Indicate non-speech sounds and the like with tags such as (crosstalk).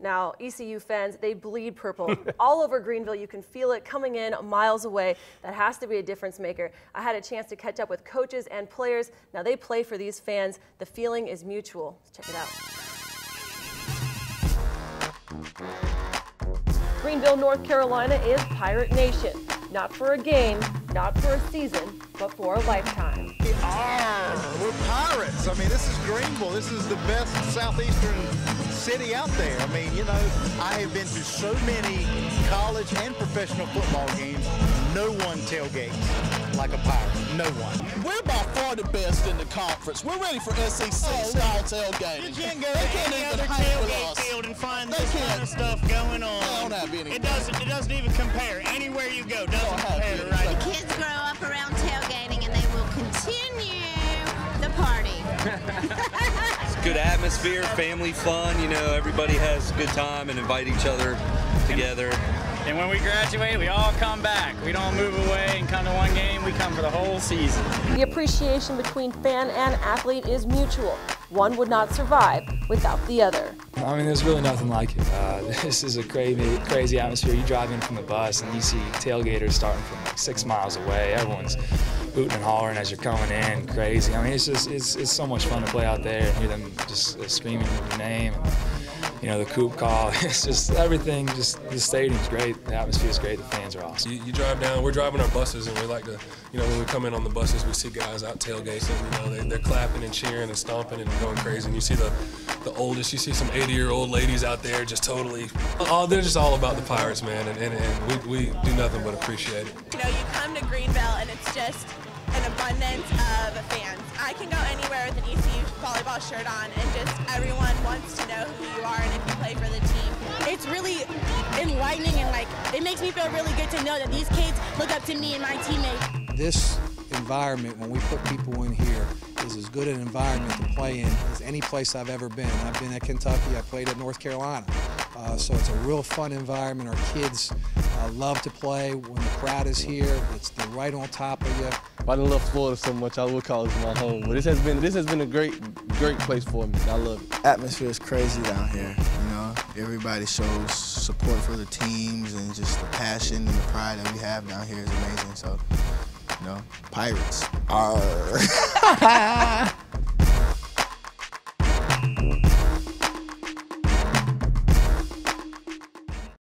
Now, ECU fans, they bleed purple. (laughs) All over Greenville, you can feel it coming in miles away. That has to be a difference maker. I had a chance to catch up with coaches and players. Now, they play for these fans. The feeling is mutual. Let's check it out. Greenville, North Carolina is Pirate Nation. Not for a game, not for a season, but for a lifetime. We are. We're pirates. I mean, this is Greenville. This is the best southeastern city out there. I mean, you know, I have been to so many college and professional football games. No one tailgates like a pirate. No one. We're by far the best in the conference. We're ready for SEC oh, style tailgating. You can't go they to can't any even other tailgate field and find They this kind can't. of stuff going on. They don't have any. It doesn't. It doesn't even compare. Anywhere you go, doesn't good atmosphere, family fun. You know, everybody has a good time and invite each other together. And when we graduate, we all come back. We don't move away and come to one game. We come for the whole season. The appreciation between fan and athlete is mutual. One would not survive without the other. I mean, there's really nothing like it. Uh, (laughs) this is a crazy, crazy atmosphere. You drive in from the bus and you see tailgaters starting from like six miles away. Everyone's hooting and hollering as you're coming in, crazy. I mean, it's just it's, it's so much fun to play out there and hear them just screaming your name. And, you know, the coop call. (laughs) It's just everything. Just the stadium's great. The atmosphere's great. The fans are awesome. You, you drive down, we're driving our buses, and we like to, you know, when we come in on the buses, we see guys out tailgating, you know, they, they're clapping and cheering and stomping and going crazy. And you see the, the oldest, you see some 80 year old ladies out there just totally, oh, they're just all about the Pirates, man, and, and, and we, we do nothing but appreciate it. You know, you come to Greenville and it's just an abundance of fans. I can go anywhere with an ECU volleyball shirt on and just everyone wants to know who you are and if you play for the team. It's really enlightening and like it makes me feel really good to know that these kids look up to me and my teammates. This environment, when we put people in here, is as good an environment to play in as any place I've ever been. I've been at Kentucky, I played at North Carolina. Uh, so it's a real fun environment. Our kids uh, love to play when the crowd is here. It's they're right on top of you. I love Florida so much. I would call this my home. But this has been this has been a great great place for me. I love it. Atmosphere is crazy down here. You know, everybody shows support for the teams and just the passion and the pride that we have down here is amazing. So, you know, Pirates. Arr. (laughs) (laughs)